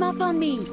Come up on me.